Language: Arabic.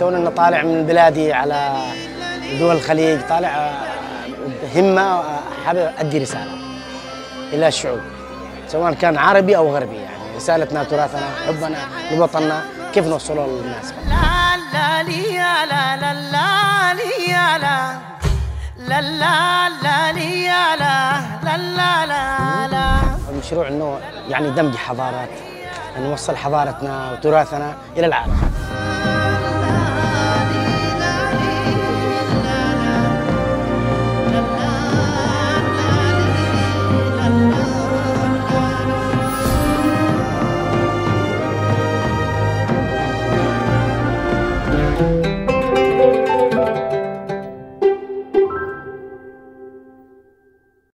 كون إنه طالع من بلادي على دول الخليج طالع بهمه همة آه، حابب أدي رسالة إلى الشعوب سواء كان عربي أو غربي يعني. رسالتنا تراثنا حبنا لوطننا كيف نوصله للناس؟ لا لا لي لا لا لا لي لا لا لا لي لا لا لا لا لا. المشروع إنه يعني دمج حضارات يعني نوصل حضارتنا وتراثنا إلى العالم.